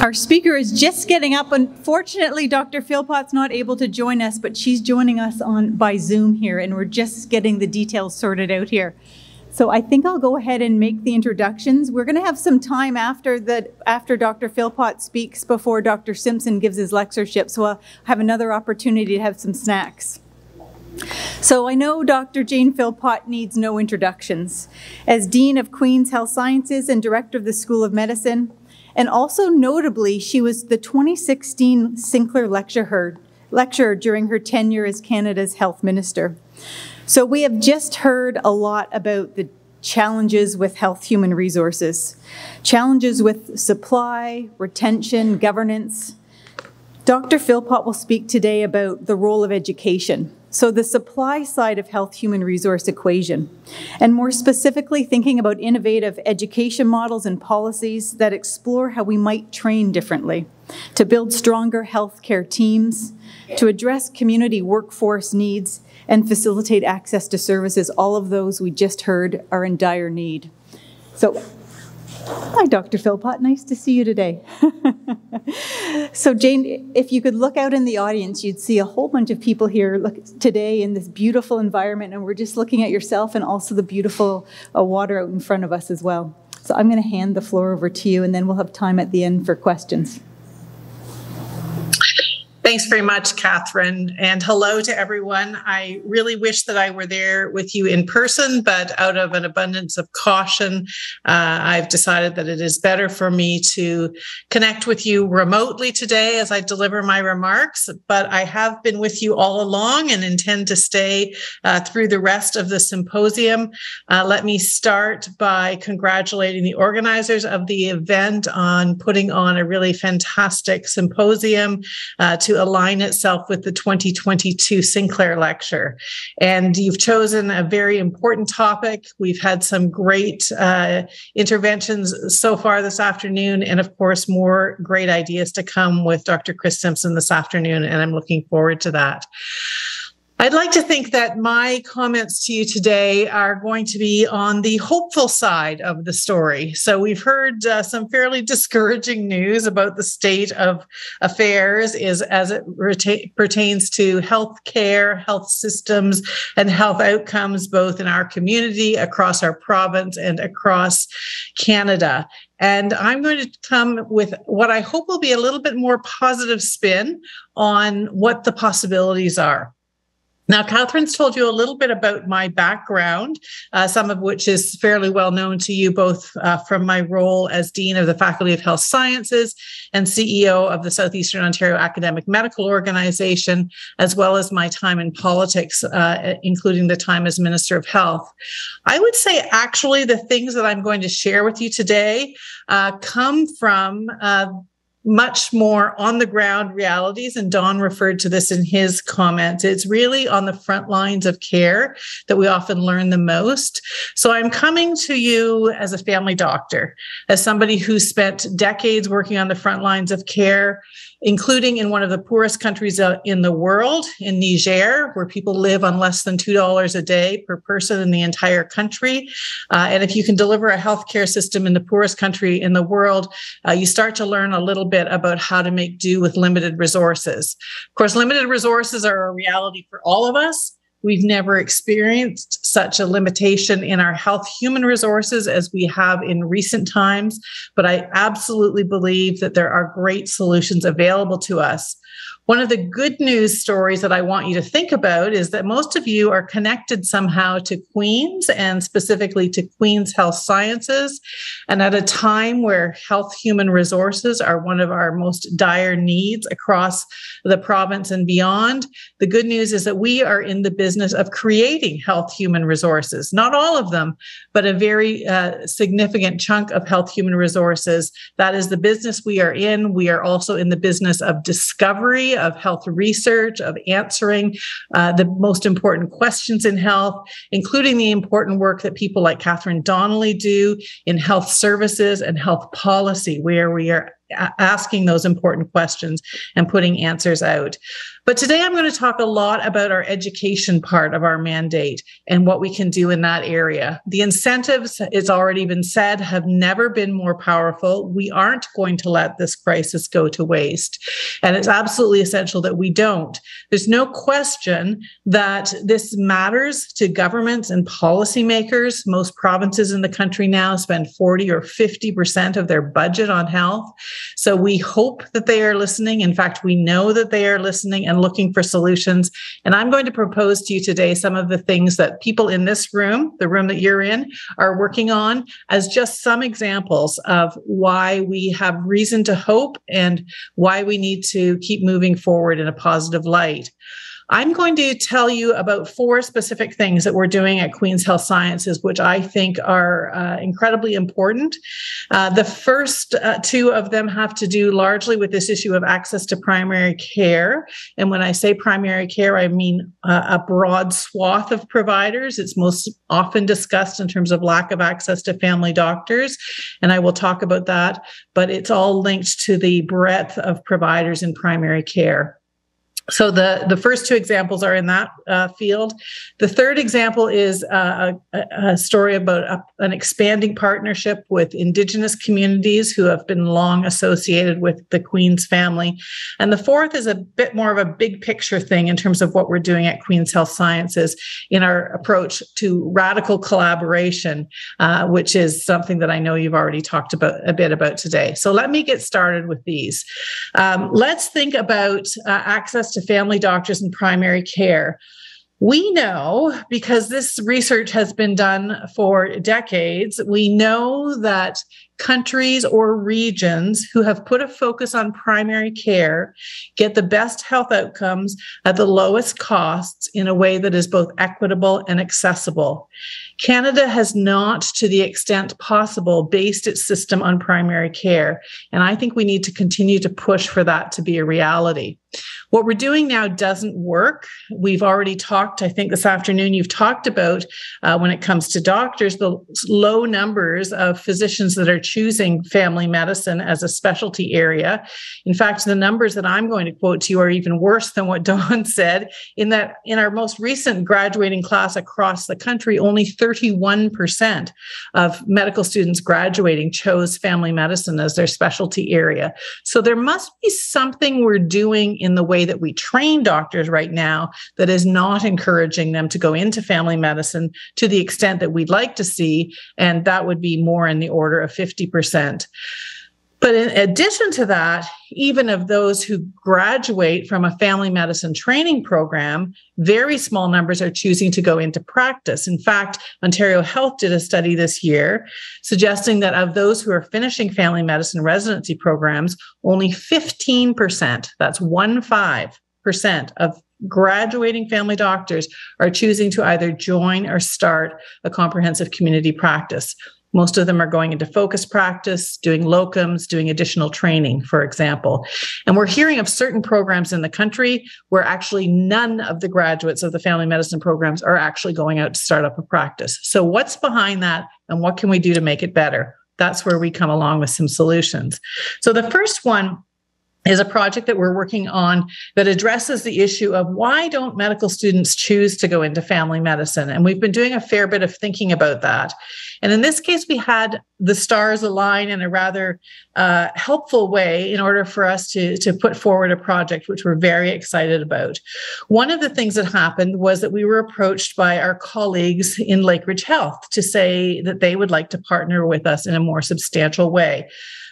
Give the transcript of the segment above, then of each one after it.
Our speaker is just getting up. Unfortunately, Dr. Philpott's not able to join us, but she's joining us on by Zoom here, and we're just getting the details sorted out here. So I think I'll go ahead and make the introductions. We're going to have some time after that after Dr. Philpott speaks before Dr. Simpson gives his lectureship, so I'll have another opportunity to have some snacks. So I know Dr. Jane Philpott needs no introductions. As Dean of Queen's Health Sciences and Director of the School of Medicine, and also notably, she was the 2016 Sinclair Lecturer, lecturer during her tenure as Canada's Health Minister. So we have just heard a lot about the challenges with health human resources, challenges with supply, retention, governance. Dr. Philpott will speak today about the role of education so the supply side of health human resource equation, and more specifically thinking about innovative education models and policies that explore how we might train differently to build stronger healthcare teams, to address community workforce needs, and facilitate access to services. All of those we just heard are in dire need. So Hi, Dr. Philpott. Nice to see you today. so, Jane, if you could look out in the audience, you'd see a whole bunch of people here look, today in this beautiful environment, and we're just looking at yourself and also the beautiful uh, water out in front of us as well. So, I'm going to hand the floor over to you, and then we'll have time at the end for questions. Thanks very much, Catherine. And hello to everyone. I really wish that I were there with you in person, but out of an abundance of caution, uh, I've decided that it is better for me to connect with you remotely today as I deliver my remarks. But I have been with you all along and intend to stay uh, through the rest of the symposium. Uh, let me start by congratulating the organizers of the event on putting on a really fantastic symposium uh, to align itself with the 2022 Sinclair Lecture. And you've chosen a very important topic. We've had some great uh, interventions so far this afternoon, and of course, more great ideas to come with Dr. Chris Simpson this afternoon. And I'm looking forward to that. I'd like to think that my comments to you today are going to be on the hopeful side of the story. So, we've heard uh, some fairly discouraging news about the state of affairs is as it reta- pertains to health care, health systems, and health outcomes, both in our community, across our province, and across Canada. And I'm going to come with what I hope will be a little bit more positive spin on what the possibilities are. Now, Catherine's told you a little bit about my background, uh, some of which is fairly well known to you, both uh, from my role as Dean of the Faculty of Health Sciences and CEO of the Southeastern Ontario Academic Medical Organization, as well as my time in politics, uh, including the time as Minister of Health. I would say, actually, the things that I'm going to share with you today uh, come from uh, much more on the ground realities. And Don referred to this in his comments. It's really on the front lines of care that we often learn the most. So I'm coming to you as a family doctor, as somebody who spent decades working on the front lines of care including in one of the poorest countries uh, in the world, in Niger, where people live on less than $2 a day per person in the entire country. Uh, and if you can deliver a healthcare system in the poorest country in the world, uh, you start to learn a little bit about how to make do with limited resources. Of course, limited resources are a reality for all of us. We've never experienced such a limitation in our health human resources as we have in recent times, but I absolutely believe that there are great solutions available to us one of the good news stories that I want you to think about is that most of you are connected somehow to Queen's and specifically to Queen's Health Sciences. And at a time where health human resources are one of our most dire needs across the province and beyond, the good news is that we are in the business of creating health human resources. Not all of them, but a very uh, significant chunk of health human resources. That is the business we are in. We are also in the business of discovery of health research, of answering uh, the most important questions in health, including the important work that people like Catherine Donnelly do in health services and health policy, where we are asking those important questions and putting answers out. But today I'm going to talk a lot about our education part of our mandate and what we can do in that area. The incentives, it's already been said, have never been more powerful. We aren't going to let this crisis go to waste. And it's absolutely essential that we don't. There's no question that this matters to governments and policymakers. Most provinces in the country now spend 40 or 50% of their budget on health. So we hope that they are listening. In fact, we know that they are listening and looking for solutions. And I'm going to propose to you today some of the things that people in this room, the room that you're in, are working on as just some examples of why we have reason to hope and why we need to keep moving forward in a positive light. I'm going to tell you about four specific things that we're doing at Queen's Health Sciences, which I think are uh, incredibly important. Uh, the first uh, two of them have to do largely with this issue of access to primary care. And when I say primary care, I mean uh, a broad swath of providers. It's most often discussed in terms of lack of access to family doctors. And I will talk about that, but it's all linked to the breadth of providers in primary care so the the first two examples are in that uh, field. The third example is uh, a, a, story about a, an expanding partnership with indigenous communities who have been long associated with the queen's family. And the fourth is a bit more of a big picture thing in terms of what we're doing at queen's health sciences in our approach to radical collaboration uh, which is something that i know you've already talked about a bit about today. So let me get started with these. Um, let's think about uh, to family doctors and primary care. We know because this research has been done for decades, we know that countries or regions who have put a focus on primary care get the best health outcomes at the lowest costs in a way that is both equitable and accessible. Canada has not, to the extent possible, based its system on primary care. And I think we need to continue to push for that to be a reality. What we're doing now doesn't work. We've already talked, I think this afternoon, you've talked about uh, when it comes to doctors, the low numbers of physicians that are choosing family medicine as a specialty area. In fact, the numbers that I'm going to quote to you are even worse than what Dawn said, in that in our most recent graduating class across the country, only 31% of medical students graduating chose family medicine as their specialty area. So there must be something we're doing in the way that we train doctors right now that is not encouraging them to go into family medicine to the extent that we'd like to see. And that would be more in the order of 50%. But in addition to that, even of those who graduate from a family medicine training program, very small numbers are choosing to go into practice. In fact, Ontario Health did a study this year suggesting that of those who are finishing family medicine residency programs, only 15%, that's one five percent of graduating family doctors are choosing to either join or start a comprehensive community practice. Most of them are going into focus practice, doing locums, doing additional training, for example. And we're hearing of certain programs in the country where actually none of the graduates of the family medicine programs are actually going out to start up a practice. So, what's behind that, and what can we do to make it better? That's where we come along with some solutions. So, the first one is a project that we're working on that addresses the issue of why don't medical students choose to go into family medicine? And we've been doing a fair bit of thinking about that. And in this case, we had the stars align in a rather uh, helpful way in order for us to, to put forward a project, which we're very excited about. One of the things that happened was that we were approached by our colleagues in Lakeridge Health to say that they would like to partner with us in a more substantial way.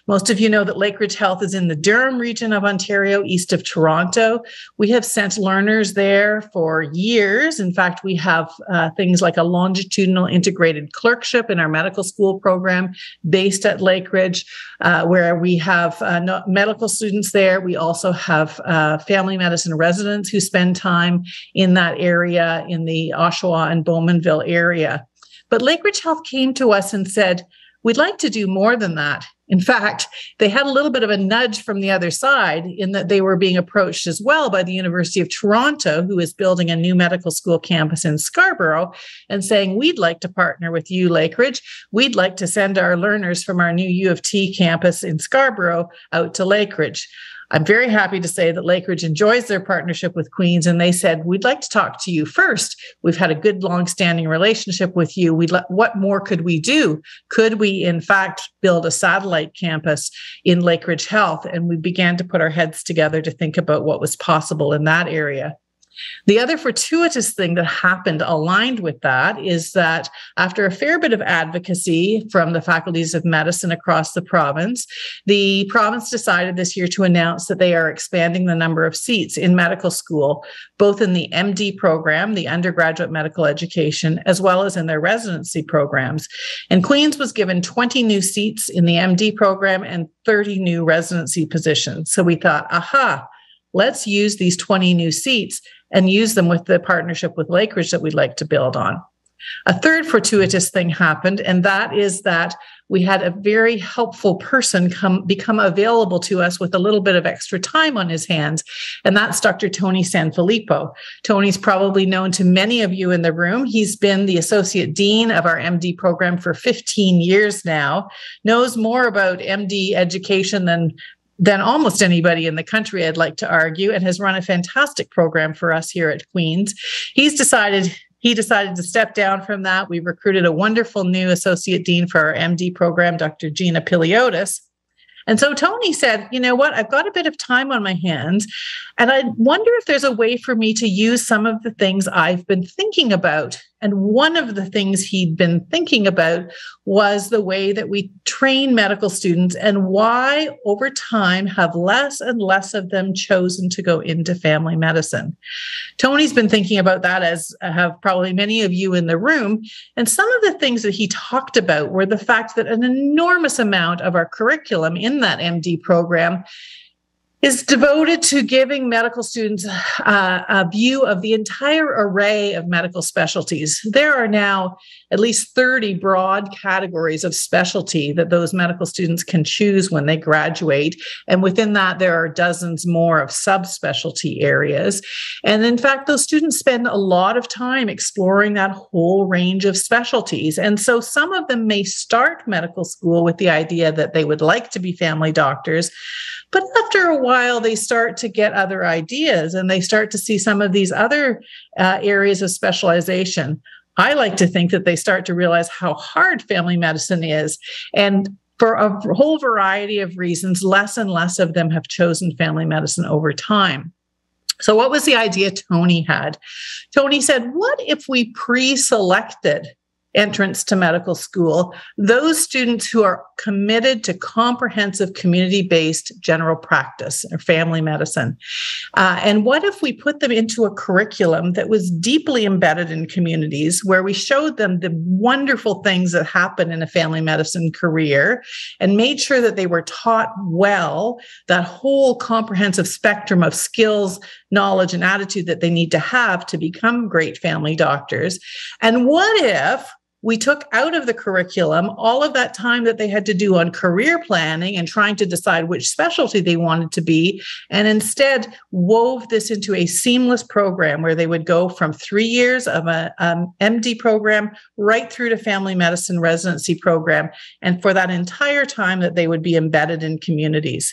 Most of you know that Lakeridge Health is in the Durham region of Ontario, east of Toronto. We have sent learners there for years. In fact, we have uh, things like a longitudinal integrated clerkship in our medical school program based at Lakeridge, uh, where we have uh, medical students there. We also have uh, family medicine residents who spend time in that area in the Oshawa and Bowmanville area. But Lakeridge Health came to us and said, We'd like to do more than that. In fact, they had a little bit of a nudge from the other side in that they were being approached as well by the University of Toronto, who is building a new medical school campus in Scarborough, and saying, We'd like to partner with you, Lakeridge. We'd like to send our learners from our new U of T campus in Scarborough out to Lakeridge. I'm very happy to say that Lakeridge enjoys their partnership with Queens, and they said, We'd like to talk to you first. We've had a good, long-standing relationship with you. We'd le- what more could we do? Could we, in fact, build a satellite campus in Lakeridge Health? And we began to put our heads together to think about what was possible in that area. The other fortuitous thing that happened aligned with that is that after a fair bit of advocacy from the faculties of medicine across the province, the province decided this year to announce that they are expanding the number of seats in medical school, both in the MD program, the undergraduate medical education, as well as in their residency programs. And Queens was given 20 new seats in the MD program and 30 new residency positions. So we thought, aha, let's use these 20 new seats and use them with the partnership with Lakeridge that we'd like to build on. A third fortuitous thing happened, and that is that we had a very helpful person come become available to us with a little bit of extra time on his hands, and that's Dr. Tony Sanfilippo. Tony's probably known to many of you in the room. He's been the associate dean of our MD program for 15 years now, knows more about MD education than than almost anybody in the country, I'd like to argue, and has run a fantastic program for us here at Queen's. He's decided he decided to step down from that. We recruited a wonderful new associate dean for our MD program, Dr. Gina Piliotis. And so Tony said, you know what? I've got a bit of time on my hands. And I wonder if there's a way for me to use some of the things I've been thinking about and one of the things he'd been thinking about was the way that we train medical students and why over time have less and less of them chosen to go into family medicine. Tony's been thinking about that as have probably many of you in the room. And some of the things that he talked about were the fact that an enormous amount of our curriculum in that MD program is devoted to giving medical students uh, a view of the entire array of medical specialties. There are now at least 30 broad categories of specialty that those medical students can choose when they graduate. And within that, there are dozens more of subspecialty areas. And in fact, those students spend a lot of time exploring that whole range of specialties. And so some of them may start medical school with the idea that they would like to be family doctors. But after a while, they start to get other ideas and they start to see some of these other uh, areas of specialization. I like to think that they start to realize how hard family medicine is. And for a whole variety of reasons, less and less of them have chosen family medicine over time. So, what was the idea Tony had? Tony said, What if we pre selected entrance to medical school, those students who are committed to comprehensive community based general practice or family medicine. Uh, and what if we put them into a curriculum that was deeply embedded in communities where we showed them the wonderful things that happen in a family medicine career and made sure that they were taught well that whole comprehensive spectrum of skills, knowledge, and attitude that they need to have to become great family doctors? And what if we took out of the curriculum all of that time that they had to do on career planning and trying to decide which specialty they wanted to be, and instead wove this into a seamless program where they would go from three years of a um, MD program right through to family medicine residency program, and for that entire time that they would be embedded in communities.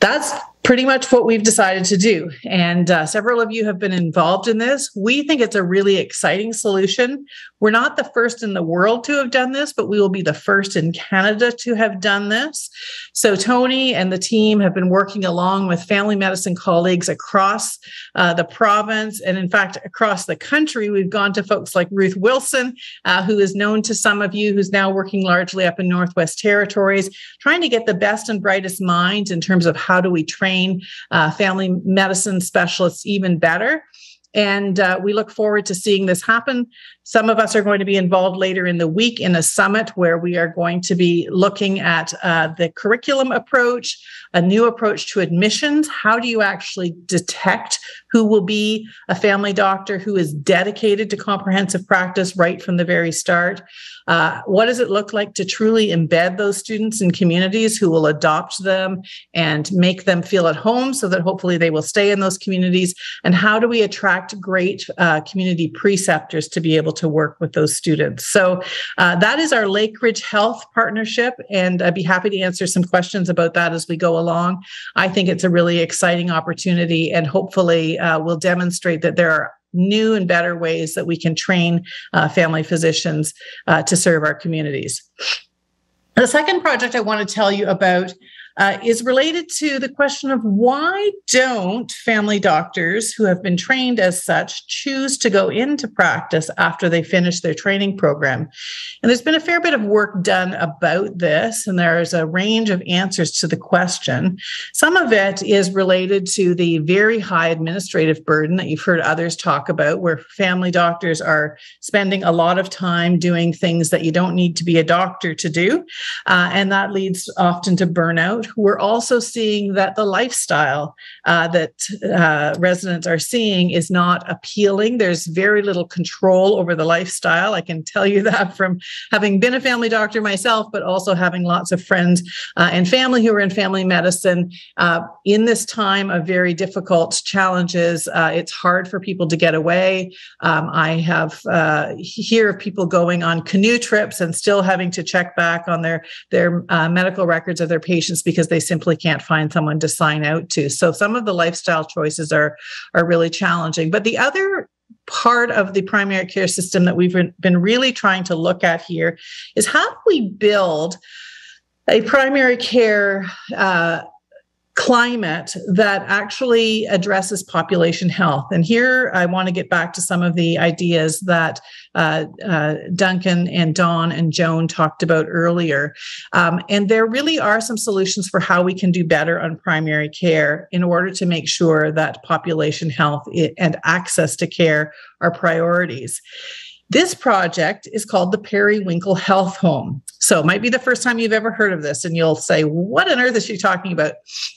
That's pretty much what we've decided to do. And uh, several of you have been involved in this. We think it's a really exciting solution. We're not the first in the world to have done this, but we will be the first in Canada to have done this. So, Tony and the team have been working along with family medicine colleagues across uh, the province and, in fact, across the country. We've gone to folks like Ruth Wilson, uh, who is known to some of you, who's now working largely up in Northwest Territories, trying to get the best and brightest minds in terms of how do we train train uh, family medicine specialists even better. And uh, we look forward to seeing this happen. Some of us are going to be involved later in the week in a summit where we are going to be looking at uh, the curriculum approach, a new approach to admissions. How do you actually detect who will be a family doctor who is dedicated to comprehensive practice right from the very start? Uh, what does it look like to truly embed those students in communities who will adopt them and make them feel at home so that hopefully they will stay in those communities? And how do we attract great uh, community preceptors to be able to work with those students. So uh, that is our Lakeridge Health partnership, and I'd be happy to answer some questions about that as we go along. I think it's a really exciting opportunity, and hopefully, uh, will demonstrate that there are new and better ways that we can train uh, family physicians uh, to serve our communities. The second project I want to tell you about uh, is related to the question of why don't family doctors who have been trained as such choose to go into practice after they finish their training program? And there's been a fair bit of work done about this, and there's a range of answers to the question. Some of it is related to the very high administrative burden that you've heard others talk about, where family doctors are spending a lot of time doing things that you don't need to be a doctor to do. Uh, and that leads often to burnout we're also seeing that the lifestyle uh, that uh, residents are seeing is not appealing. There's very little control over the lifestyle. I can tell you that from having been a family doctor myself, but also having lots of friends uh, and family who are in family medicine. Uh, in this time of very difficult challenges, uh, it's hard for people to get away. Um, I have uh, hear of people going on canoe trips and still having to check back on their their medical records of their patients because they simply can't find someone to sign out to. So some of the lifestyle choices are are really challenging. But the other part of the primary care system that we've been really trying to look at here is how do we build a primary care uh, climate that actually addresses population health. And here I want to get back to some of the ideas that uh, uh, Duncan and Dawn and Joan talked about earlier. Um, and there really are some solutions for how we can do better on primary care in order to make sure that population health and access to care are priorities. This project is called the Periwinkle Health Home. So it might be the first time you've ever heard of this, and you'll say, "What on earth is she talking about?"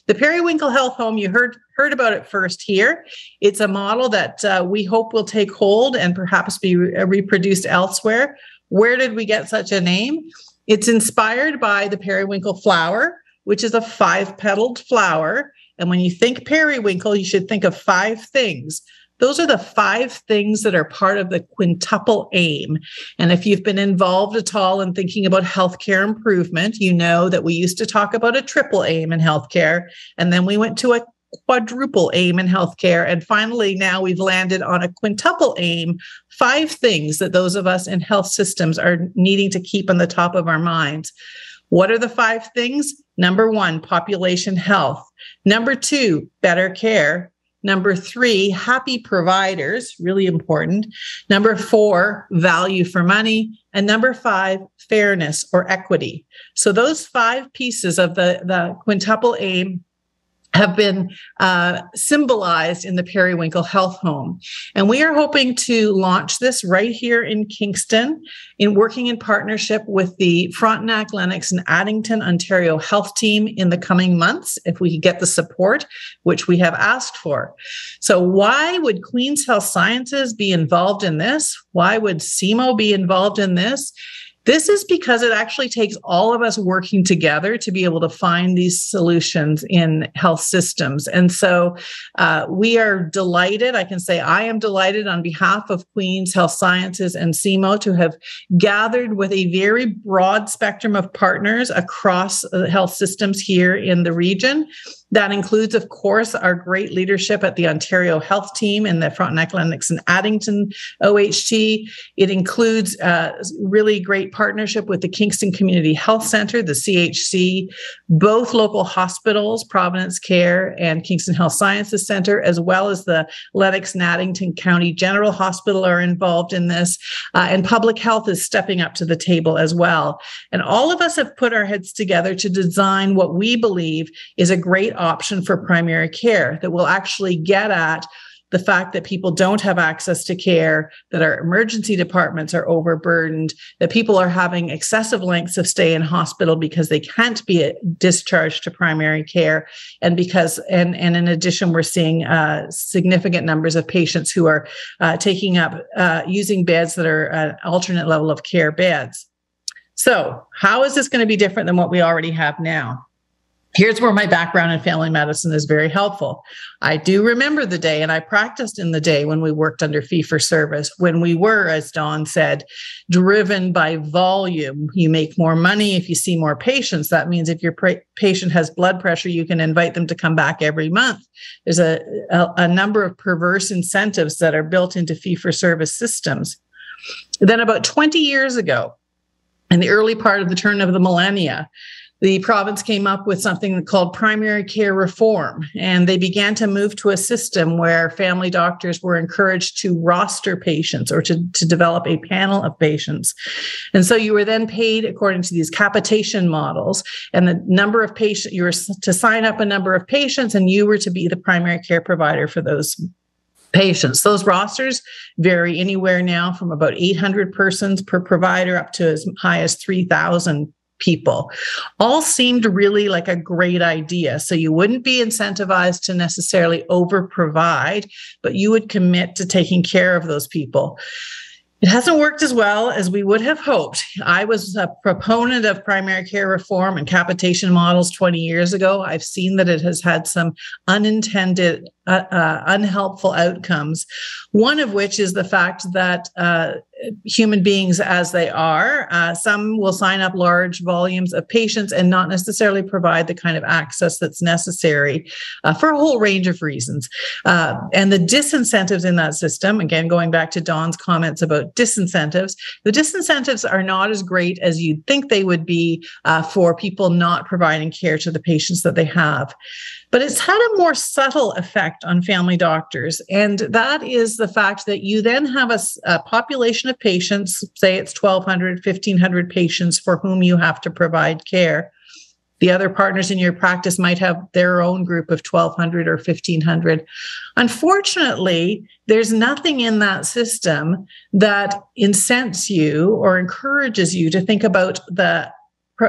The Periwinkle Health Home. You heard heard about it first here. It's a model that uh, we hope will take hold and perhaps be re- reproduced elsewhere. Where did we get such a name? It's inspired by the periwinkle flower, which is a five petaled flower. And when you think periwinkle, you should think of five things those are the five things that are part of the quintuple aim. And if you've been involved at all in thinking about healthcare improvement, you know that we used to talk about a triple aim in healthcare, and then we went to a quadruple aim in healthcare. And finally, now we've landed on a quintuple aim five things that those of us in health systems are needing to keep on the top of our minds. What are the five things? Number one, population health. Number two, better care. Number three, happy providers, really important. Number four, value for money. And number five, fairness or equity. So those five pieces of the, the quintuple aim have been uh, symbolized in the Periwinkle Health Home. And we are hoping to launch this right here in Kingston in working in partnership with the Frontenac, Lennox, and Addington, Ontario Health Team in the coming months, if we get the support, which we have asked for. So, why would Queen's Health Sciences be involved in this? Why would SEAMO be involved in this? This is because it actually takes all of us working together to be able to find these solutions in health systems. And so uh, we are delighted. I can say I am delighted on behalf of Queen's Health Sciences and SEAMO to have gathered with a very broad spectrum of partners across health systems here in the region that includes, of course, our great leadership at the Ontario Health Team and the Frontenac Lennox and Addington OHT. It includes uh, really great partnership with the Kingston Community Health Center, the CHC, both local hospitals, Providence Care and Kingston Health Sciences Center, as well as the Lennox and Addington County General Hospital are involved in this. Uh, and public health is stepping up to the table as well. And all of us have put our heads together to design what we believe is a great option for primary care that will actually get at the fact that people don't have access to care, that our emergency departments are overburdened, that people are having excessive lengths of stay in hospital because they can't be discharged to primary care, and because and and in addition, we're seeing uh, significant numbers of patients who are uh, taking up uh, using beds that are an alternate level of care beds. So, how is this going to be different than what we already have now? Here's where my background in family medicine is very helpful. I do remember the day, and I practiced in the day when we worked under fee for service, when we were, as Dawn said, driven by volume. You make more money if you see more patients. That means if your patient has blood pressure, you can invite them to come back every month. There's a, a, a number of perverse incentives that are built into fee for service systems. Then, about 20 years ago, in the early part of the turn of the millennia, the province came up with something called primary care reform, and they began to move to a system where family doctors were encouraged to roster patients or to, to develop a panel of patients. And so you were then paid according to these capitation models, and the number of patients, you were to sign up a number of patients, and you were to be the primary care provider for those patients. Those rosters vary anywhere now from about 800 persons per provider up to as high as 3,000 people all seemed really like a great idea so you wouldn't be incentivized to necessarily over provide but you would commit to taking care of those people it hasn't worked as well as we would have hoped. I was a proponent of primary care reform and capitation models 20 years ago. I've seen that it has had some unintended, uh, uh, unhelpful outcomes. One of which is the fact that uh, human beings as they are. Uh, some will sign up large volumes of patients and not necessarily provide the kind of access that's necessary uh, for a whole range of reasons. Uh, and the disincentives in that system, again, going back to Don's comments about disincentives, the disincentives are not as great as you'd think they would be uh, for people not providing care to the patients that they have. But it's had a more subtle effect on family doctors. And that is the fact that you then have a, a population of patients, say it's 1,200, 1,500 patients for whom you have to provide care. The other partners in your practice might have their own group of 1,200 or 1,500. Unfortunately, there's nothing in that system that incents you or encourages you to think about the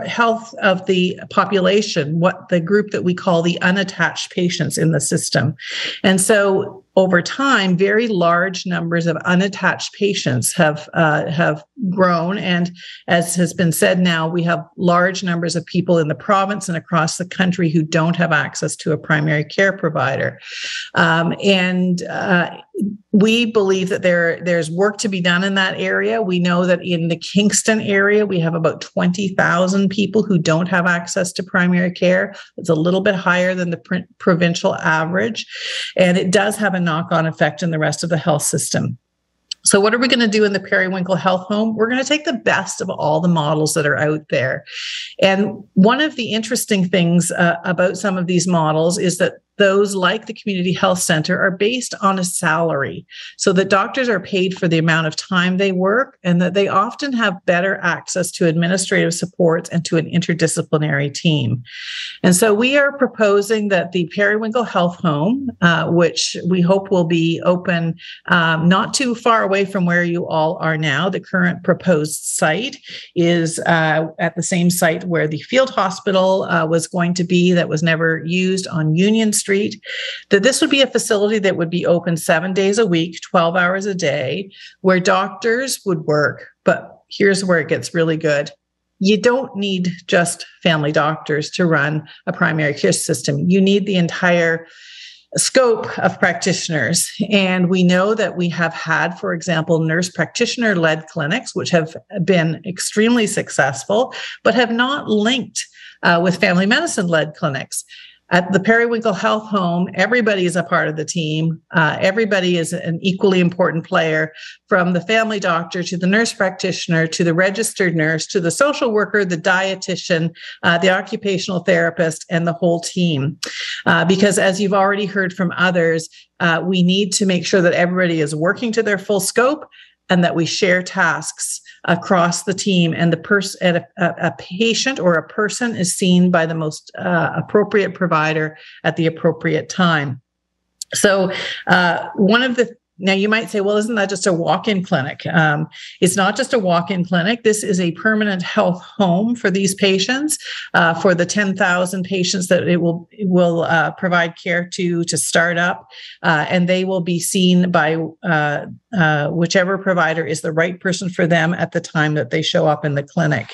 health of the population, what the group that we call the unattached patients in the system. And so over time, very large numbers of unattached patients have uh, have grown, and as has been said, now we have large numbers of people in the province and across the country who don't have access to a primary care provider. Um, and uh, we believe that there there's work to be done in that area. We know that in the Kingston area, we have about twenty thousand people who don't have access to primary care. It's a little bit higher than the pr- provincial average, and it does have a knock on effect in the rest of the health system. So, what are we going to do in the Periwinkle Health Home? We're going to take the best of all the models that are out there. And one of the interesting things uh, about some of these models is that those like the community health center are based on a salary. So that doctors are paid for the amount of time they work and that they often have better access to administrative supports and to an interdisciplinary team. And so we are proposing that the periwinkle health home uh, which we hope will be open um, not too far away from where you all are now the current proposed site is uh, at the same site where the field hospital uh, was going to be that was never used on union street Street, that this would be a facility that would be open seven days a week, 12 hours a day, where doctors would work. But here's where it gets really good. You don't need just family doctors to run a primary care system. You need the entire scope of practitioners. And we know that we have had, for example, nurse practitioner led clinics, which have been extremely successful, but have not linked uh, with family medicine led clinics. At the Periwinkle Health Home, everybody is a part of the team. Uh, everybody is an equally important player, from the family doctor to the nurse practitioner to the registered nurse to the social worker, the dietitian, uh, the occupational therapist, and the whole team. Uh, because as you've already heard from others, uh, we need to make sure that everybody is working to their full scope and that we share tasks across the team and the person a, a, patient or a person is seen by the most uh, appropriate provider at the appropriate time so uh, one of the now, you might say, well, isn't that just a walk in clinic? Um, it's not just a walk in clinic. This is a permanent health home for these patients, uh, for the 10,000 patients that it will, it will uh, provide care to to start up. Uh, and they will be seen by uh, whichever provider is the right person for them at the time that they show up in the clinic.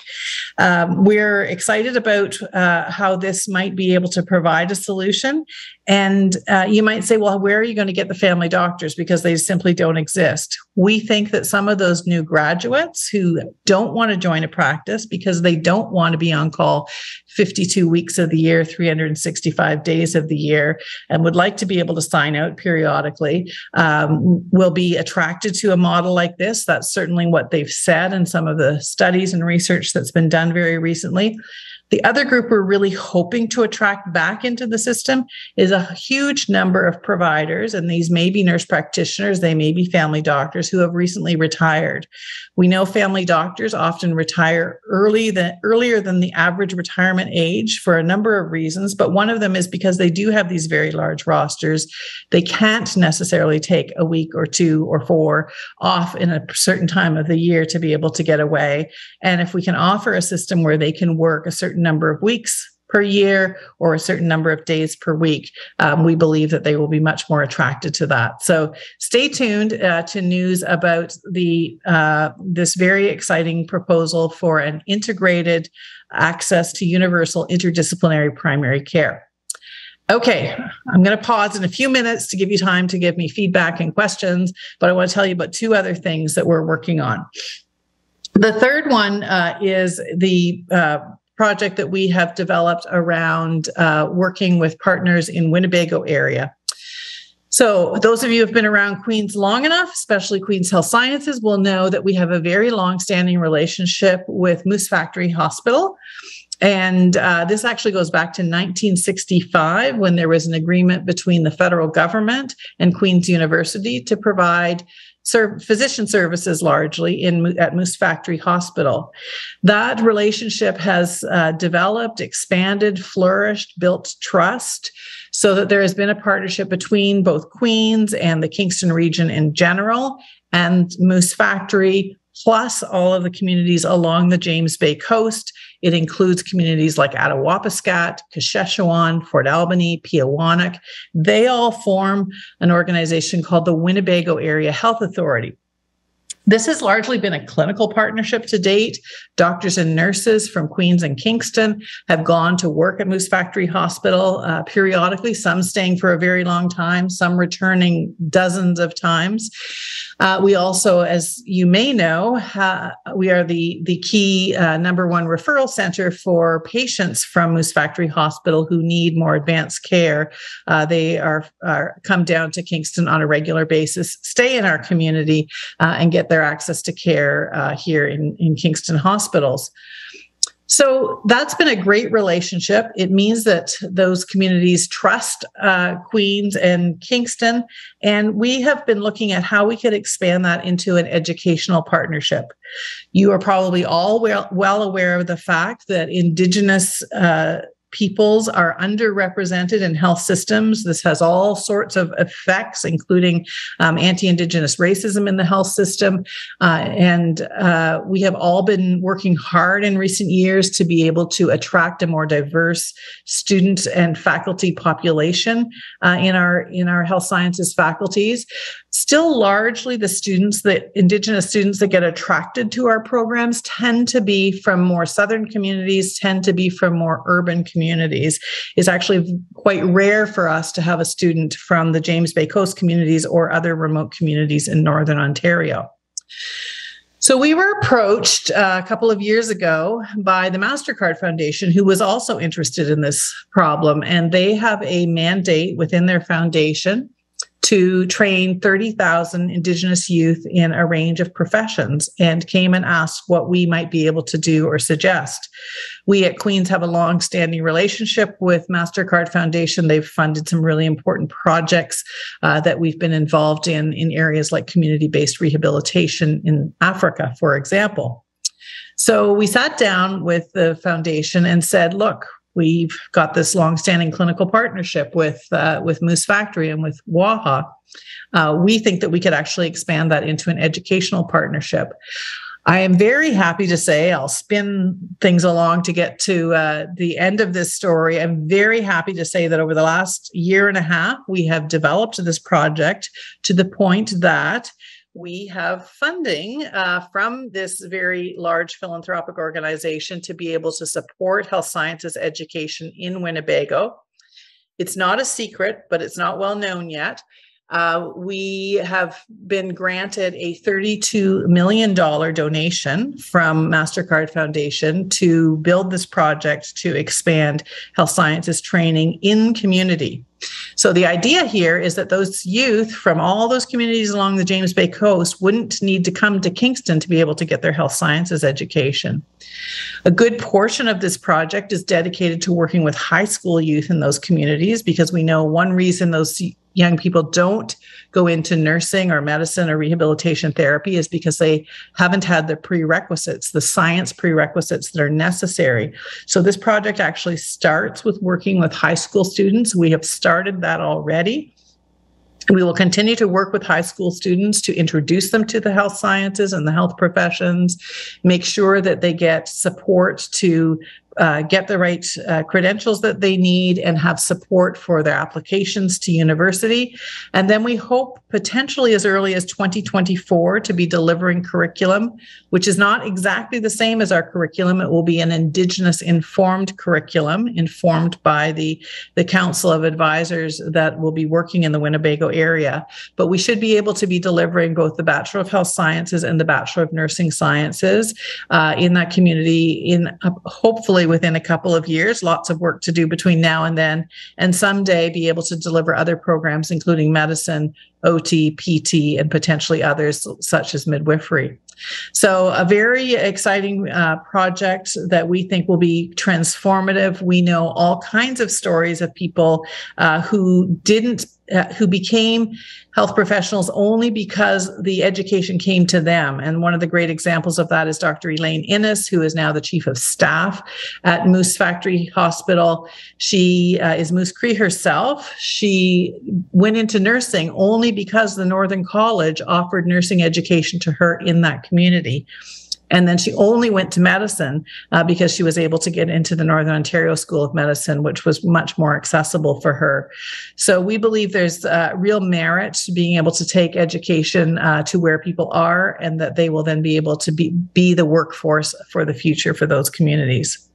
Um, we're excited about uh, how this might be able to provide a solution. And uh, you might say, well, where are you going to get the family doctors? Because they simply don't exist. We think that some of those new graduates who don't want to join a practice because they don't want to be on call 52 weeks of the year, 365 days of the year, and would like to be able to sign out periodically um, will be attracted to a model like this. That's certainly what they've said in some of the studies and research that's been done very recently. The other group we're really hoping to attract back into the system is a huge number of providers, and these may be nurse practitioners, they may be family doctors who have recently retired. We know family doctors often retire early than, earlier than the average retirement age for a number of reasons, but one of them is because they do have these very large rosters. They can't necessarily take a week or two or four off in a certain time of the year to be able to get away. And if we can offer a system where they can work a certain number of weeks per year or a certain number of days per week, um, we believe that they will be much more attracted to that. So stay tuned uh, to news about the uh, this very exciting proposal for an integrated access to universal interdisciplinary primary care. Okay, I'm going to pause in a few minutes to give you time to give me feedback and questions, but I want to tell you about two other things that we're working on. The third one uh, is the uh, project that we have developed around uh, working with partners in Weeneebayko area. So, those of you who have been around Queens long enough, especially Queens Health Sciences, will know that we have a very long standing relationship with Moose Factory Hospital. And uh, this actually goes back to 1965 when there was an agreement between the federal government and Queen's University to provide physician services largely in at Moose Factory Hospital. That relationship has uh, developed, expanded, flourished, built trust so that there has been a partnership between both Queens and the Kingston region in general and Moose Factory plus all of the communities along the James Bay coast. It includes communities like Attawapiskat, Kashechewan, Fort Albany, Peawanuck. They all form an organization called the Weeneebayko Area Health Authority. This has largely been a clinical partnership to date. Doctors and nurses from Queens and Kingston have gone to work at Moose Factory Hospital uh, periodically, some staying for a very long time, some returning dozens of times. Uh, we also, as you may know, we are the, the key uh, number one referral center for patients from Moose Factory Hospital who need more advanced care. Uh, they are, are, come down to Kingston on a regular basis, stay in our community, uh, and get their access to care uh, here in, in Kingston hospitals. So that's been a great relationship. It means that those communities trust uh, Queens and Kingston. And we have been looking at how we could expand that into an educational partnership. You are probably all well, well aware of the fact that Indigenous uh, peoples are underrepresented in health systems. This has all sorts of effects, including um, anti Indigenous racism in the health system. Uh, and uh, we have all been working hard in recent years to be able to attract a more diverse student and faculty population uh, in our in our health sciences faculties still largely the students that indigenous students that get attracted to our programs tend to be from more southern communities tend to be from more urban communities is actually quite rare for us to have a student from the james bay coast communities or other remote communities in northern ontario so we were approached uh, a couple of years ago by the MasterCard Foundation, who was also interested in this problem. And they have a mandate within their foundation to train 30,000 Indigenous youth in a range of professions and came and asked what we might be able to do or suggest. We at Queens have a long standing relationship with MasterCard Foundation. They've funded some really important projects uh, that we've been involved in in areas like community based rehabilitation in Africa, for example. So we sat down with the foundation and said, look, we've got this long-standing clinical partnership with uh, with Moose Factory and with WAHA. Uh, we think that we could actually expand that into an educational partnership. I am very happy to say I'll spin things along to get to uh, the end of this story. I'm very happy to say that over the last year and a half, we have developed this project to the point that we have funding uh, from this very large philanthropic organization to be able to support health sciences education in Weeneebayko. It's not a secret, but it's not well known yet. Uh, we have been granted a $32 million donation from MasterCard Foundation to build this project to expand health sciences training in community. So the idea here is that those youth from all those communities along the James Bay coast wouldn't need to come to Kingston to be able to get their health sciences education. A good portion of this project is dedicated to working with high school youth in those communities because we know one reason those young people don't go into nursing or medicine or rehabilitation therapy is because they haven't had the prerequisites, the science prerequisites that are necessary. So this project actually starts with working with high school students. We have started that already. We will continue to work with high school students to introduce them to the health sciences and the health professions, make sure that they get support to uh, get the right uh, credentials that they need and have support for their applications to university. And then we hope potentially as early as 2024 to be delivering curriculum, which is not exactly the same as our curriculum. It will be an Indigenous informed curriculum informed by the, the Council of Advisors that will be working in the Weeneebayko area. But we should be able to be delivering both the Bachelor of Health Sciences and the Bachelor of Nursing Sciences uh, in that community in uh, hopefully hopefully within a couple of years. Lots of work to do between now and then, and someday be able to deliver other programs, including medicine, OT, PT, and potentially others such as midwifery. So, a very exciting uh, project that we think will be transformative. We know all kinds of stories of people uh, who didn't, uh, who became health professionals only because the education came to them. And one of the great examples of that is Dr. Elaine Innes, who is now the chief of staff at Moose Factory Hospital. She uh, is Moose Cree herself. She went into nursing only because the Northern College offered nursing education to her in that community. And then she only went to medicine uh, because she was able to get into the Northern Ontario School of Medicine, which was much more accessible for her. So we believe there's uh, real merit to being able to take education uh, to where people are and that they will then be able to be, be the workforce for the future for those communities.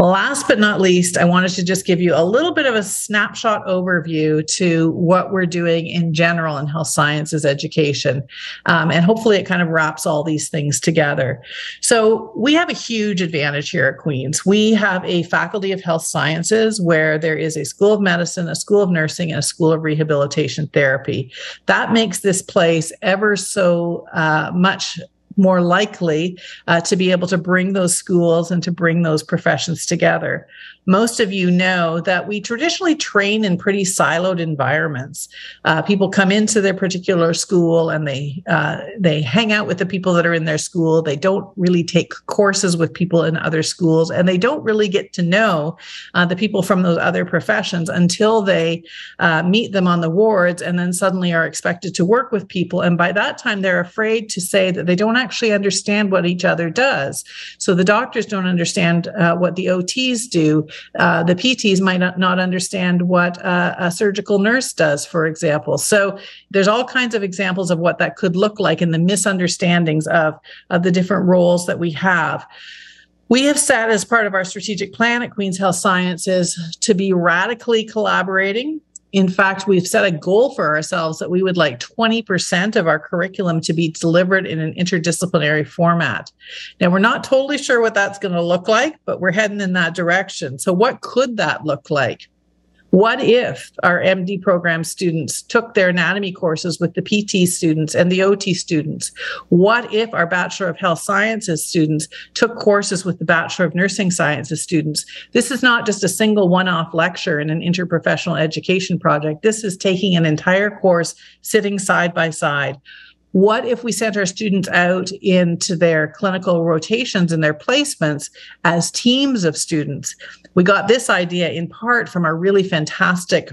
Last but not least, I wanted to just give you a little bit of a snapshot overview to what we're doing in general in health sciences education. Um, and hopefully it kind of wraps all these things together. So we have a huge advantage here at Queen's. We have a faculty of health sciences where there is a school of medicine, a school of nursing, and a school of rehabilitation therapy. That makes this place ever so uh, much more likely uh, to be able to bring those schools and to bring those professions together most of you know that we traditionally train in pretty siloed environments. Uh, people come into their particular school and they uh, they hang out with the people that are in their school. They don't really take courses with people in other schools, and they don't really get to know uh, the people from those other professions until they uh, meet them on the wards, and then suddenly are expected to work with people. And by that time, they're afraid to say that they don't actually understand what each other does. So the doctors don't understand uh, what the OTs do uh, the PTs might not, understand what a surgical nurse does, for example. So there's all kinds of examples of what that could look like in the misunderstandings of, of the different roles that we have. We have set as part of our strategic plan at Queen's Health Sciences to be radically collaborating in fact, we've set a goal for ourselves that we would like 20% of our curriculum to be delivered in an interdisciplinary format. Now, we're not totally sure what that's going to look like, but we're heading in that direction. So, what could that look like? What if our MD program students took their anatomy courses with the PT students and the OT students? What if our Bachelor of Health Sciences students took courses with the Bachelor of Nursing Sciences students? This is not just a single one off lecture in an interprofessional education project. This is taking an entire course sitting side by side. What if we sent our students out into their clinical rotations and their placements as teams of students? We got this idea in part from our really fantastic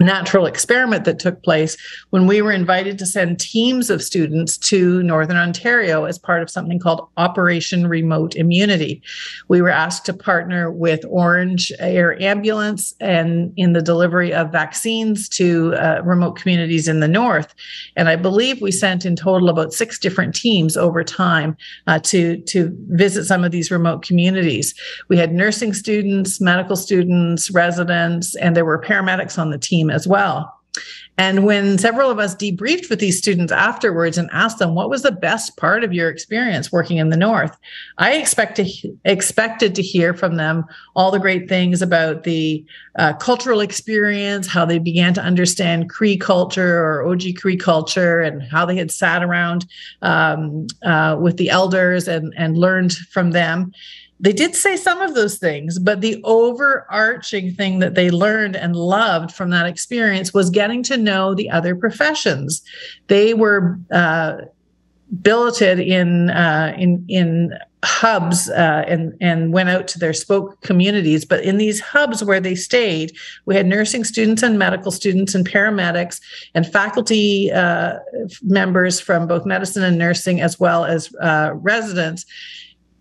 natural experiment that took place when we were invited to send teams of students to Northern Ontario as part of something called Operation Remote Immunity. We were asked to partner with Ornge Air Ambulance and in the delivery of vaccines to uh, remote communities in the north. And I believe we sent in total about six different teams over time uh, to to visit some of these remote communities. We had nursing students, medical students, residents, and there were paramedics on the team as well. And when several of us debriefed with these students afterwards and asked them what was the best part of your experience working in the North, I expect to, expected to hear from them all the great things about the uh, cultural experience, how they began to understand Cree culture or OG Cree culture, and how they had sat around um, uh, with the elders and, and learned from them they did say some of those things, but the overarching thing that they learned and loved from that experience was getting to know the other professions. They were uh, billeted in uh, in in hubs uh, and and went out to their spoke communities. But in these hubs where they stayed, we had nursing students and medical students and paramedics and faculty uh, members from both medicine and nursing, as well as uh, residents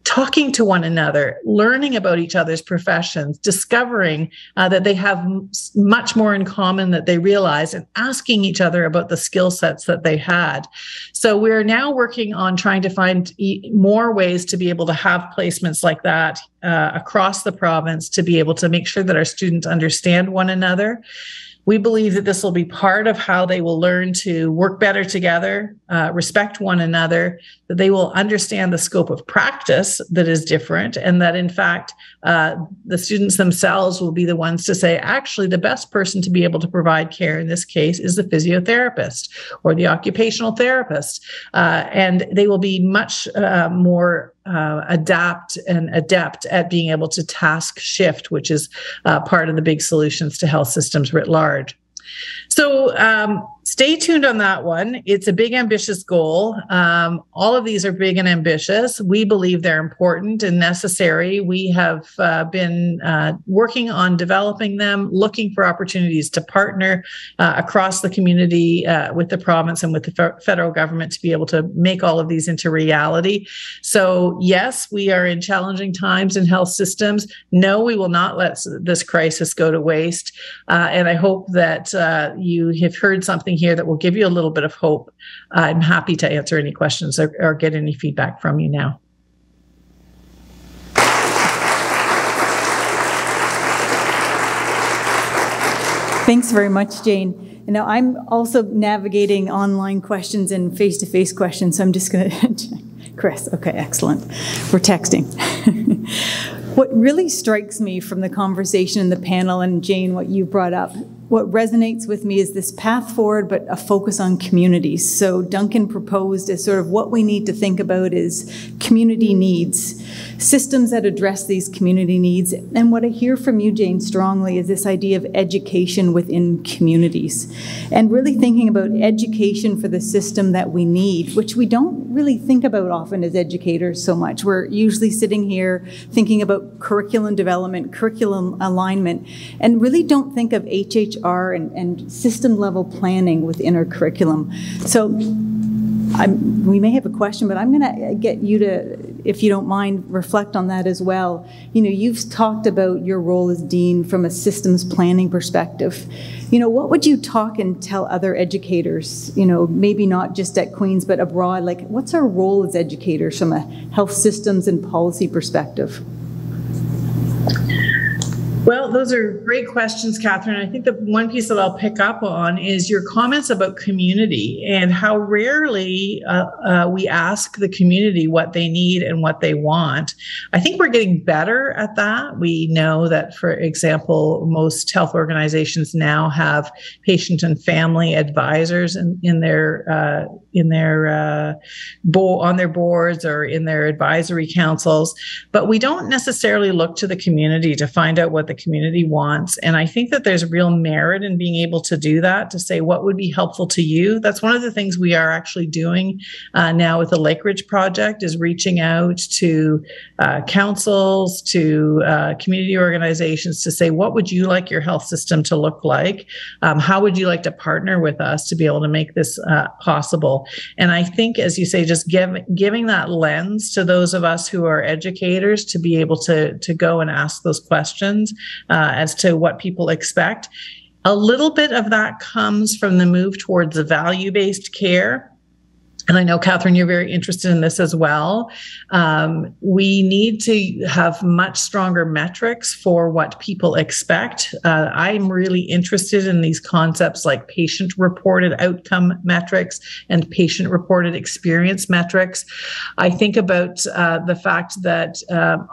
talking to one another, learning about each other's professions, discovering uh, that they have m- much more in common that they realize, and asking each other about the skill sets that they had. So we're now working on trying to find e- more ways to be able to have placements like that uh, across the province to be able to make sure that our students understand one another we believe that this will be part of how they will learn to work better together, uh, respect one another, that they will understand the scope of practice that is different, and that in fact, uh, the students themselves will be the ones to say, actually, the best person to be able to provide care in this case is the physiotherapist or the occupational therapist. Uh, and they will be much uh, more uh, adapt and adept at being able to task shift, which is uh, part of the big solutions to health systems writ large. So um, stay tuned on that one. It's a big, ambitious goal. Um, all of these are big and ambitious. We believe they're important and necessary. We have uh, been uh, working on developing them, looking for opportunities to partner uh, across the community uh, with the province and with the fe- federal government to be able to make all of these into reality. So, yes, we are in challenging times in health systems. No, we will not let this crisis go to waste. Uh, and I hope that uh, you have heard something here that will give you a little bit of hope, I'm happy to answer any questions or, or get any feedback from you now. Thanks very much, Jane. And now I'm also navigating online questions and face to face questions, so I'm just going to. check. Chris, okay, excellent. We're texting. what really strikes me from the conversation in the panel, and Jane, what you brought up, what resonates with me is this path forward, but a focus on communities. So Duncan proposed as sort of what we need to think about is community needs, systems that address these community needs. And what I hear from you, Jane, strongly is this idea of education within communities and really thinking about education for the system that we need, which we don't really think about often as educators so much. We're usually sitting here thinking about curriculum development, curriculum alignment, and really don't think of HH are and, and system level planning within our curriculum. So I'm, we may have a question, but I'm going to get you to, if you don't mind, reflect on that as well. You know, you've talked about your role as dean from a systems planning perspective. You know, what would you talk and tell other educators? You know, maybe not just at Queens, but abroad. Like, what's our role as educators from a health systems and policy perspective? Well, those are great questions, Catherine. I think the one piece that I'll pick up on is your comments about community and how rarely uh, uh, we ask the community what they need and what they want. I think we're getting better at that. We know that, for example, most health organizations now have patient and family advisors in, in their uh, in their uh, bo- on their boards or in their advisory councils, but we don't necessarily look to the community to find out what the community wants. And I think that there's real merit in being able to do that, to say what would be helpful to you. That's one of the things we are actually doing uh, now with the Lakeridge Project is reaching out to uh, councils, to uh, community organizations to say, what would you like your health system to look like? Um, how would you like to partner with us to be able to make this uh, possible? And I think, as you say, just give, giving that lens to those of us who are educators to be able to, to go and ask those questions uh, as to what people expect. A little bit of that comes from the move towards value based care and I know, Catherine, you're very interested in this as well. Um, we need to have much stronger metrics for what people expect. Uh, I'm really interested in these concepts like patient reported outcome metrics and patient reported experience metrics. I think about uh, the fact that. Um,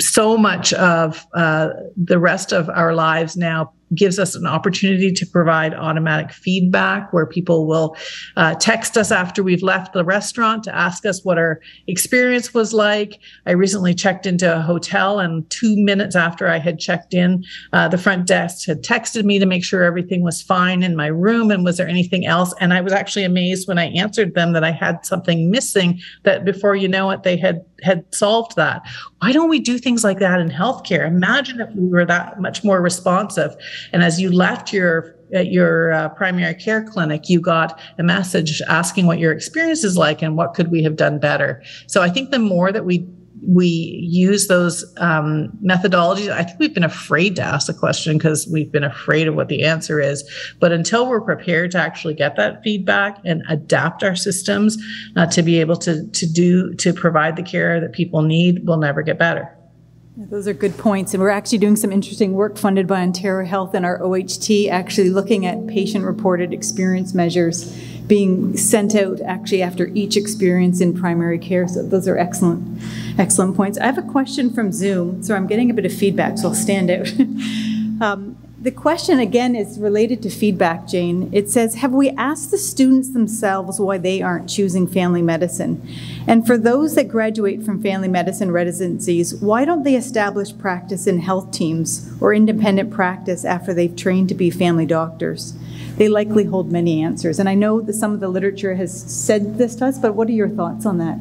so much of uh, the rest of our lives now gives us an opportunity to provide automatic feedback where people will uh, text us after we've left the restaurant to ask us what our experience was like. I recently checked into a hotel, and two minutes after I had checked in, uh, the front desk had texted me to make sure everything was fine in my room and was there anything else. And I was actually amazed when I answered them that I had something missing that before you know it, they had had solved that. Why don't we do things like that in healthcare? Imagine if we were that much more responsive. And as you left your at your uh, primary care clinic, you got a message asking what your experience is like and what could we have done better. So I think the more that we we use those um, methodologies. I think we've been afraid to ask the question because we've been afraid of what the answer is. But until we're prepared to actually get that feedback and adapt our systems uh, to be able to to do to provide the care that people need, we'll never get better. Those are good points. And we're actually doing some interesting work funded by Ontario Health and our OHT, actually looking at patient reported experience measures being sent out actually after each experience in primary care. So those are excellent, excellent points. I have a question from Zoom. So I'm getting a bit of feedback, so I'll stand out. um, the question again is related to feedback, Jane. It says, have we asked the students themselves why they aren't choosing family medicine? And for those that graduate from family medicine residencies, why don't they establish practice in health teams or independent practice after they've trained to be family doctors? They likely hold many answers. And I know that some of the literature has said this to us, but what are your thoughts on that?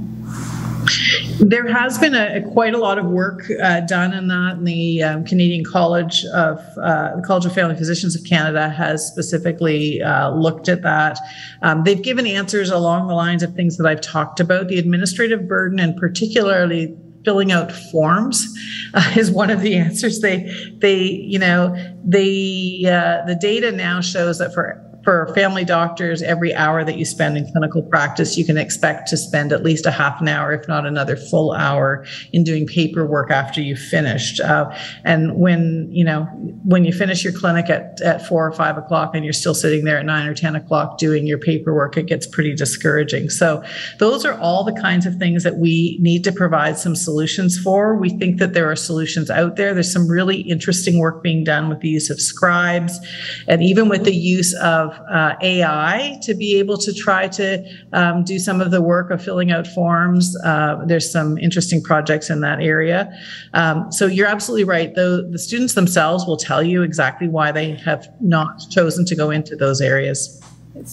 There has been a, a, quite a lot of work uh, done in that, and the um, Canadian College of uh, the College of Family Physicians of Canada has specifically uh, looked at that. Um, they've given answers along the lines of things that I've talked about. The administrative burden, and particularly filling out forms uh, is one of the answers they they you know they uh, the data now shows that for for family doctors, every hour that you spend in clinical practice, you can expect to spend at least a half an hour, if not another full hour, in doing paperwork after you've finished. Uh, and when you know when you finish your clinic at at four or five o'clock, and you're still sitting there at nine or ten o'clock doing your paperwork, it gets pretty discouraging. So those are all the kinds of things that we need to provide some solutions for. We think that there are solutions out there. There's some really interesting work being done with the use of scribes, and even with the use of uh, AI to be able to try to um, do some of the work of filling out forms. Uh, there's some interesting projects in that area. Um, so you're absolutely right. Though the students themselves will tell you exactly why they have not chosen to go into those areas.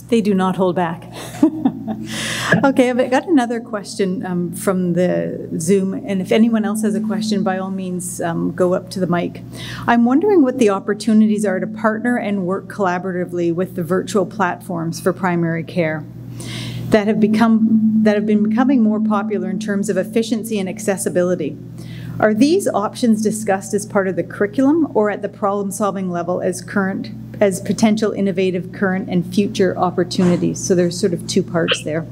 They do not hold back. okay, I've got another question um, from the Zoom, and if anyone else has a question, by all means, um, go up to the mic. I'm wondering what the opportunities are to partner and work collaboratively with the virtual platforms for primary care that have become that have been becoming more popular in terms of efficiency and accessibility. Are these options discussed as part of the curriculum or at the problem solving level as current as potential innovative current and future opportunities? So there's sort of two parts there.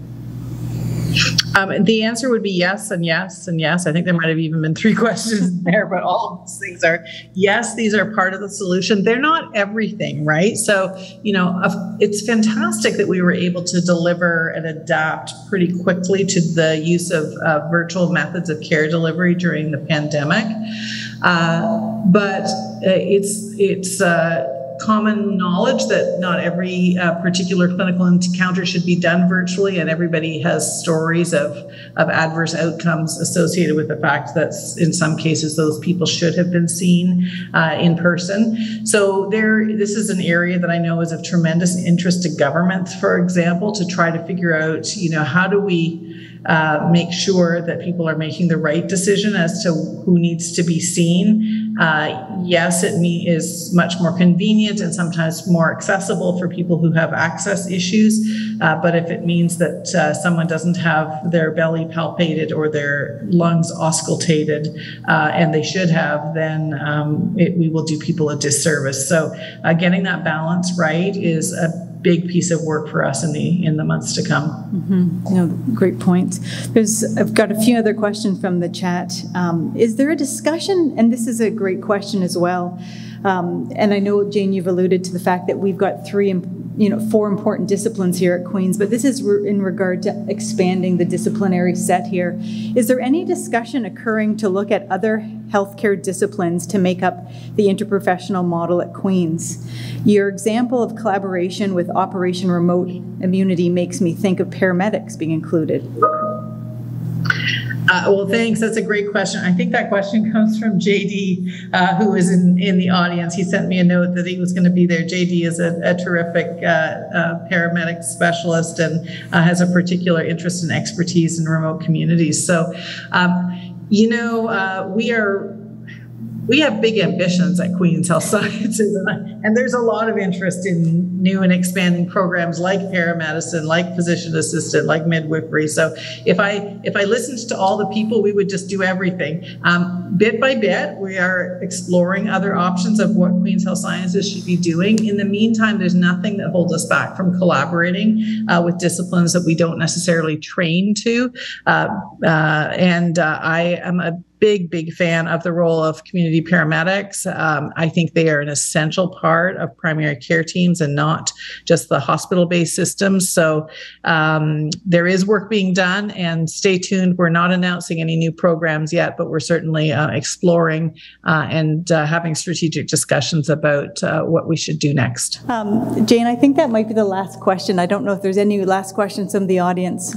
Um, the answer would be yes and yes and yes. I think there might have even been three questions there, but all of these things are yes, these are part of the solution. They're not everything, right? So, you know, it's fantastic that we were able to deliver and adapt pretty quickly to the use of uh, virtual methods of care delivery during the pandemic. Uh, but uh, it's, it's, uh, common knowledge that not every uh, particular clinical encounter should be done virtually, and everybody has stories of, of adverse outcomes associated with the fact that in some cases those people should have been seen uh, in person. So there, this is an area that I know is of tremendous interest to government, for example, to try to figure out, you know, how do we uh, make sure that people are making the right decision as to who needs to be seen. Uh, yes, it is much more convenient and sometimes more accessible for people who have access issues. Uh, but if it means that uh, someone doesn't have their belly palpated or their lungs auscultated, uh, and they should have, then um, it, we will do people a disservice. So, getting that balance right is a big piece of work for us in the in the months to come. Mm-hmm. No, great points. There's I've got a few other questions from the chat. Um, is there a discussion? And this is a great question as well. Um, and I know Jane, you've alluded to the fact that we've got three you know, four important disciplines here at Queen's, but this is in regard to expanding the disciplinary set here. Is there any discussion occurring to look at other healthcare disciplines to make up the interprofessional model at Queen's? Your example of collaboration with Operation Remote Immunity makes me think of paramedics being included. Uh, well, thanks. That's a great question. I think that question comes from JD, uh, who is in, in the audience. He sent me a note that he was going to be there. JD is a, a terrific uh, uh, paramedic specialist and uh, has a particular interest and expertise in remote communities. So, um, you know, uh, we are we have big ambitions at Queen's Health Sciences, and, and, there's a lot of interest in new and expanding programs like paramedicine, like physician assistant, like midwifery. So if I if I listened to all the people, we would just do everything. Um, bit by bit, we are exploring other options of what Queen's Health Sciences should be doing. In the meantime, there's nothing that holds us back from collaborating uh, with disciplines that we don't necessarily train to. Uh, uh, and uh, I am a big, big fan of the role of community paramedics. Um, I think they are an essential part of primary care teams and not just the hospital based systems. So um, there is work being done, and stay tuned. We're not announcing any new programs yet, but we're certainly uh, exploring uh, and uh, having strategic discussions about uh, what we should do next. Um, Jane, I think that might be the last question. I don't know if there's any last questions from the audience.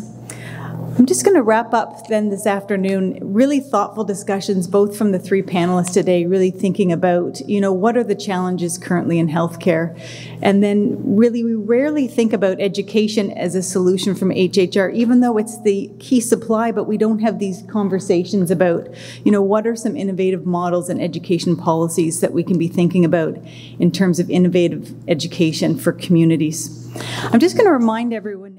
I'm just going to wrap up then this afternoon. Really thoughtful discussions, both from the three panelists today, really thinking about, you know, what are the challenges currently in healthcare? And then really, we rarely think about education as a solution from HHR, even though it's the key supply, but we don't have these conversations about, you know, what are some innovative models and education policies that we can be thinking about in terms of innovative education for communities. I'm just going to remind everyone.